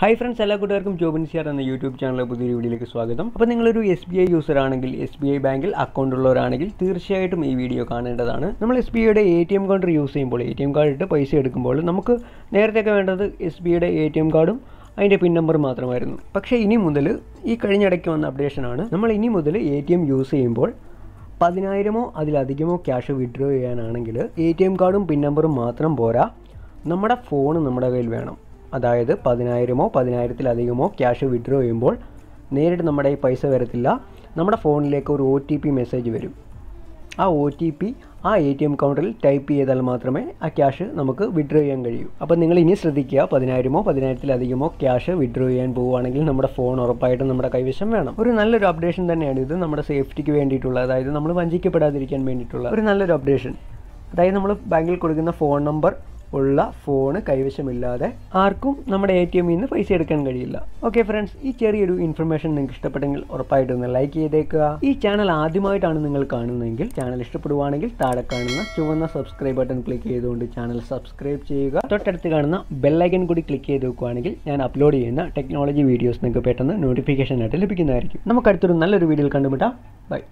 Hi friends എല്ലാ കൂട്ടുകാർക്കും ജോബിൻ സിയാർ എന്ന യൂട്യൂബ് ചാനലിലെ പുതിയൊരു വീഡിയോയിലേക്ക് സ്വാഗതം. അപ്പോൾ നിങ്ങളൊരു എസ് ബി ഐ യൂസർ ആണെങ്കിൽ എസ് ബി ഐ ബാങ്കിൽ അക്കൗണ്ട് ഉള്ളവരാണെങ്കിൽ തീർച്ചയായിട്ടും ഈ വീഡിയോ കാണേണ്ടതാണ്. നമ്മൾ എസ് ബി ഐയുടെ A T M counter use ചെയ്യുമ്പോൾ എ ടി എം കാർഡ് ഇട്ട് പൈസ എടുക്കുമ്പോൾ നമുക്ക് നേരത്തെയൊക്കെ വേണ്ടത് എസ് ബി ഐയുടെ എ ടി എം കാർഡും അതിന്റെ പിൻ നമ്പർ മാത്രമായിരുന്നു. പക്ഷേ ഇനി മുതൽ ഈ കഴിഞ്ഞിടയ്ക്ക് വന്ന അപ്ഡേഷനാണ് നമ്മൾ ഇനി മുതൽ എ ടി എം യൂസ് ചെയ്യുമ്പോൾ പതിനായിരമോ അതിലധികമോ ക്യാഷ് വിഡ്രോ ചെയ്യാനാണെങ്കിൽ എ ടി എം കാർഡും പിൻ നമ്പറും മാത്രം പോരാ. നമ്മുടെ ഫോൺ നമ്മുടെ കയ്യിൽ വേണം. അതായത് പതിനായിരമോ പതിനായിരത്തിലധികമോ ക്യാഷ് വിഡ്രോ ചെയ്യുമ്പോൾ നേരിട്ട് നമ്മുടെ ഈ പൈസ വരത്തില്ല. നമ്മുടെ ഫോണിലേക്ക് ഒരു ഒ ടി പി മെസ്സേജ് വരും. ആ ഒ ടി പി ആ എ ടി എം കൗണ്ടറിൽ ടൈപ്പ് ചെയ്താൽ മാത്രമേ ആ ക്യാഷ് നമുക്ക് വിഡ്രോ ചെയ്യാൻ കഴിയൂ. അപ്പോൾ നിങ്ങൾ ഇനി ശ്രദ്ധിക്കുക പതിനായിരമോ പതിനായിരത്തിലധികമോ ക്യാഷ് വിഡ്രോ ചെയ്യാൻ പോവുകയാണെങ്കിൽ നമ്മുടെ ഫോൺ ഉറപ്പായിട്ടും നമ്മുടെ കൈവശം വേണം. ഒരു നല്ലൊരു അപ്ഡേഷൻ തന്നെയാണ് ഇത് നമ്മുടെ സേഫ്റ്റിക്ക് വേണ്ടിയിട്ടുള്ള അതായത് നമ്മൾ വഞ്ചിക്കപ്പെടാതിരിക്കാൻ വേണ്ടിയിട്ടുള്ള ഒരു നല്ലൊരു അപ്ഡേഷൻ അതായത് നമ്മൾ ബാങ്കിൽ കൊടുക്കുന്ന ഫോൺ നമ്പർ ഉള്ള ഫോണ് കൈവശമില്ലാതെ ആർക്കും നമ്മുടെ എ ടി എമ്മിൽ നിന്ന് പൈസ എടുക്കാൻ കഴിയില്ല. ഓക്കെ ഫ്രണ്ട്സ് ഈ ചെറിയൊരു ഇൻഫർമേഷൻ നിങ്ങൾക്ക് ഇഷ്ടപ്പെട്ടെങ്കിൽ ഉറപ്പായിട്ടും ഒന്ന് ലൈക്ക് ചെയ്തേക്കുക. ഈ ചാനൽ ആദ്യമായിട്ടാണ് നിങ്ങൾ കാണുന്നതെങ്കിൽ ചാനൽ ഇഷ്ടപ്പെടുവാണെങ്കിൽ താഴെ കാണുന്ന ചുവന്ന സബ്സ്ക്രൈബ് ബട്ടൺ ക്ലിക്ക് ചെയ്തുകൊണ്ട് ചാനൽ സബ്സ്ക്രൈബ് ചെയ്യുക. തൊട്ടടുത്ത് കാണുന്ന ബെല്ലൈക്കൻ കൂടി ക്ലിക്ക് ചെയ്ത് വെക്കുകയാണെങ്കിൽ ഞാൻ അപ്ലോഡ് ചെയ്യുന്ന ടെക്നോളജി വീഡിയോസ് നിങ്ങൾക്ക് പെട്ടെന്ന് നോട്ടിഫിക്കേഷൻ ആയിട്ട് ലഭിക്കുന്നതായിരിക്കും. നമുക്ക് അടുത്തൊരു നല്ലൊരു വീഡിയോയിൽ കണ്ടുമുട്ടാം. ബൈ